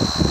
Bye.